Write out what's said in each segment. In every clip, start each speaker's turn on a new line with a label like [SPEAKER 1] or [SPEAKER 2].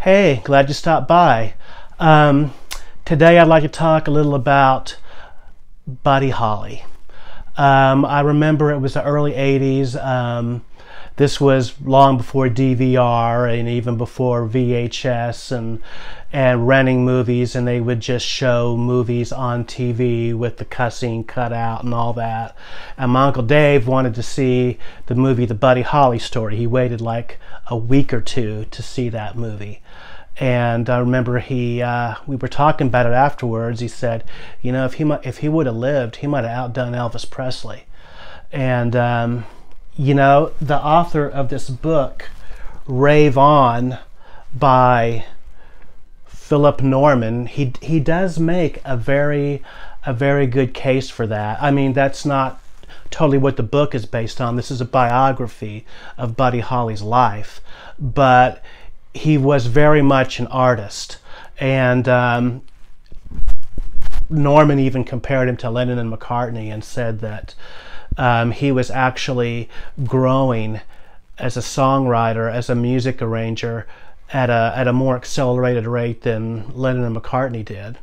[SPEAKER 1] Hey, glad you stopped by. Um, today I'd like to talk a little about Buddy Holly. Um, I remember it was the early 80s. Um, this was long before DVR and even before VHS and and renting movies and they would just show movies on TV with the cussing cut out and all that. And my uncle Dave wanted to see the movie The Buddy Holly Story. He waited like a week or two to see that movie. And I remember he, uh, we were talking about it afterwards. He said, you know, if he if he would have lived, he might have outdone Elvis Presley. And um, you know, the author of this book, Rave On, by Philip Norman, he he does make a very a very good case for that. I mean, that's not totally what the book is based on. This is a biography of Buddy Holly's life, but he was very much an artist, and um, Norman even compared him to Lennon and McCartney and said that um, he was actually growing as a songwriter, as a music arranger, at a at a more accelerated rate than Lennon and McCartney did,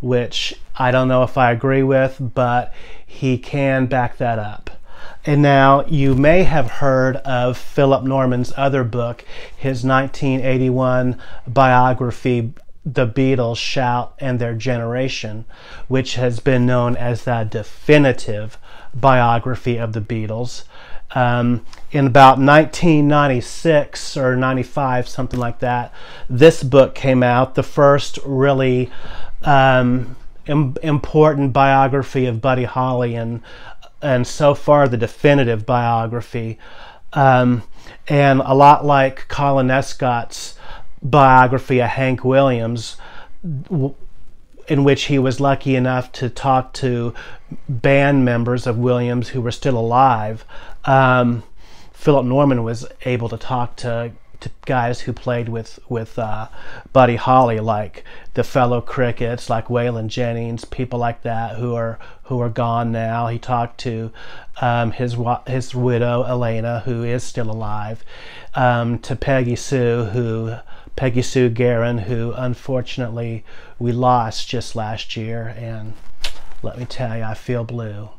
[SPEAKER 1] which I don't know if I agree with, but he can back that up. And now you may have heard of Philip Norman's other book, his 1981 biography, The Beatles Shout and Their Generation, which has been known as the definitive biography of the Beatles um, in about 1996 or 95, something like that, this book came out, the first really um, Im- important biography of Buddy Holly, and and so far the definitive biography. Um, and a lot like Colin Escott's biography of Hank Williams, in which he was lucky enough to talk to band members of Williams who were still alive. Um, Philip Norman was able to talk to, to guys who played with with uh, Buddy Holly, like the fellow Crickets, like Waylon Jennings, people like that who are who are gone now. He talked to um, his his widow Elena, who is still alive, um, to Peggy Sue, who Peggy Sue Gerron, who unfortunately we lost just last year, and let me tell you, I feel blue.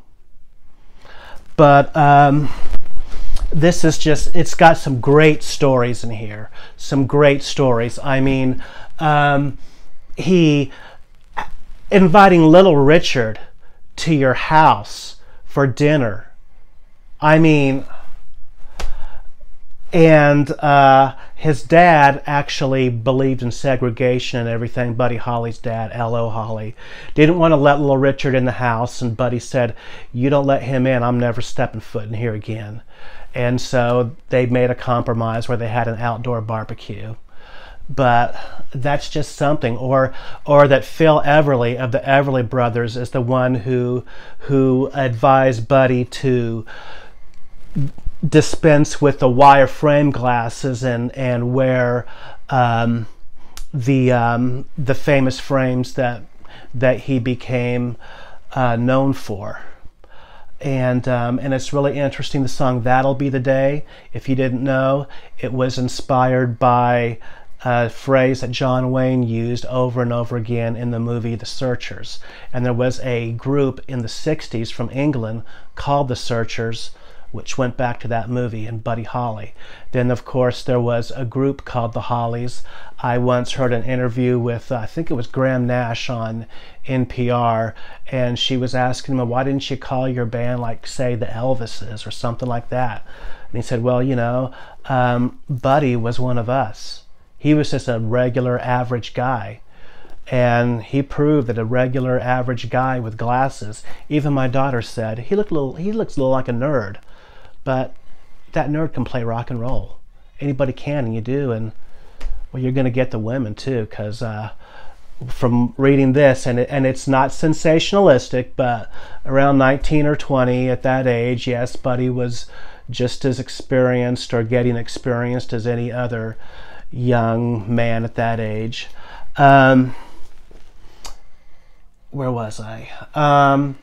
[SPEAKER 1] But um, this is just, it's got some great stories in here. Some great stories. I mean, um, he inviting little Richard to your house for dinner. I mean, and uh, his dad actually believed in segregation and everything. Buddy Holly's dad, L.O. Holly, didn't want to let little Richard in the house, and Buddy said, "You don't let him in, I'm never stepping foot in here again." And so they made a compromise where they had an outdoor barbecue. But that's just something, or or that Phil Everly of the Everly Brothers is the one who who advised Buddy to dispense with the wireframe glasses and and wear um, the um, the famous frames that that he became uh, known for. And um, and it's really interesting. The song "That'll Be the Day." If you didn't know, it was inspired by a phrase that John Wayne used over and over again in the movie The Searchers. And there was a group in the '60s from England called the Searchers which went back to that movie and Buddy Holly. Then, of course, there was a group called the Hollies. I once heard an interview with, uh, I think it was Graham Nash on NPR, and she was asking him, why didn't you call your band like, say, the Elvises or something like that? And he said, well, you know, um, Buddy was one of us. He was just a regular, average guy and he proved that a regular average guy with glasses even my daughter said he looked a little he looks a little like a nerd but that nerd can play rock and roll. Anybody can, and you do, and well, you're going to get the women too, because uh, from reading this, and it, and it's not sensationalistic, but around 19 or 20 at that age, yes, Buddy was just as experienced or getting experienced as any other young man at that age. Um, where was I? Um,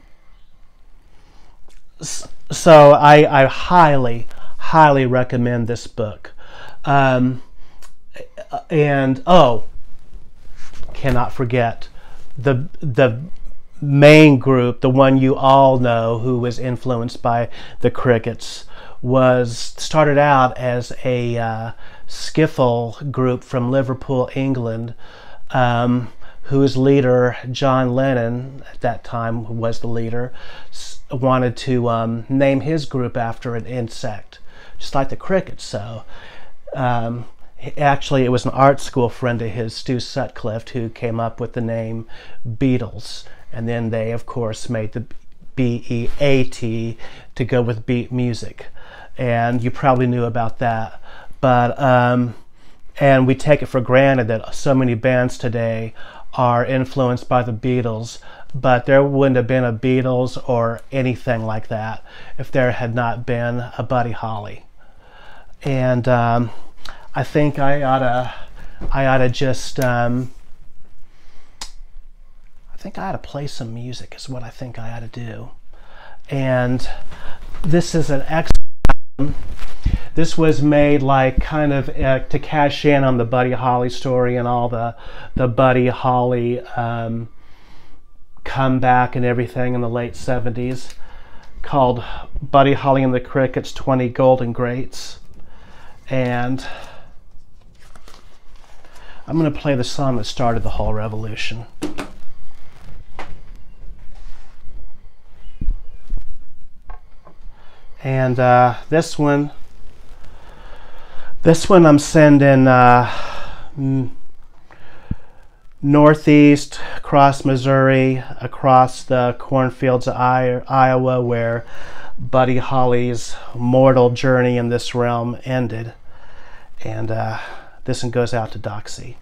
[SPEAKER 1] so I, I highly, highly recommend this book. Um, and oh, cannot forget the the main group, the one you all know, who was influenced by the Crickets, was started out as a uh, skiffle group from Liverpool, England. Um, whose leader, John Lennon, at that time was the leader, wanted to um, name his group after an insect, just like the crickets. So, um, actually, it was an art school friend of his, Stu Sutcliffe, who came up with the name Beatles. And then they, of course, made the B E A T to go with beat music. And you probably knew about that. But, um, and we take it for granted that so many bands today are influenced by the Beatles, but there wouldn't have been a Beatles or anything like that if there had not been a Buddy Holly. And um, I think I ought to, I ought to just, um, I think I ought to play some music is what I think I ought to do. And this is an excellent this was made like kind of uh, to cash in on the Buddy Holly story and all the the Buddy Holly um, comeback and everything in the late 70s called Buddy Holly and the Crickets 20 Golden Greats. And I'm going to play the song that started the whole revolution. And uh, this one this one I'm sending uh, northeast, across Missouri, across the cornfields of Iowa, where Buddy Holly's mortal journey in this realm ended. And uh, this one goes out to Doxy.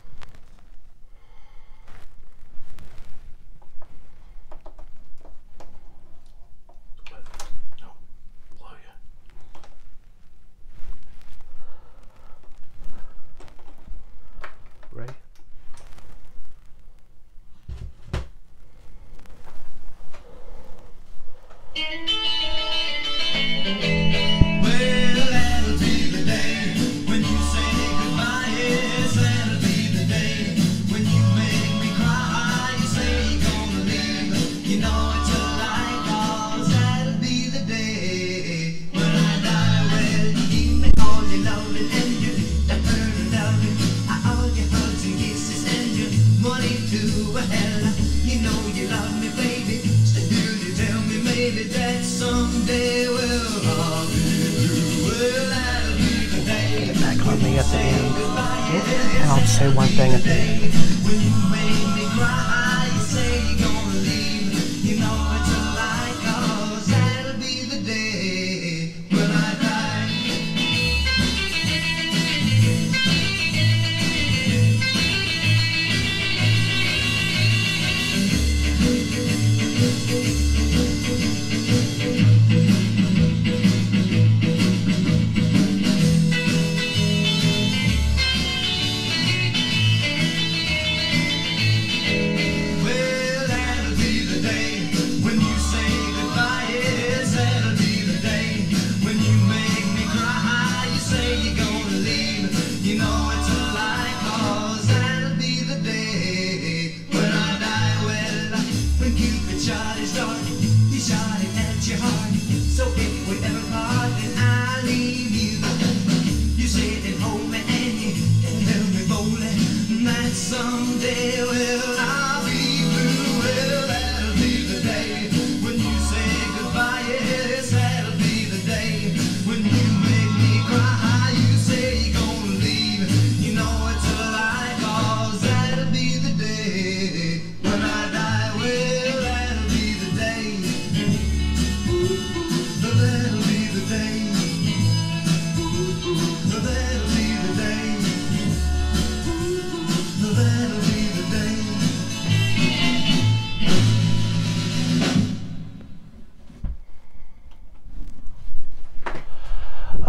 [SPEAKER 1] say one thing. At the...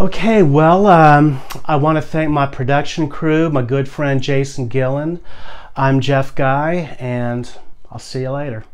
[SPEAKER 1] Okay, well, um, I want to thank my production crew, my good friend Jason Gillen. I'm Jeff Guy, and I'll see you later.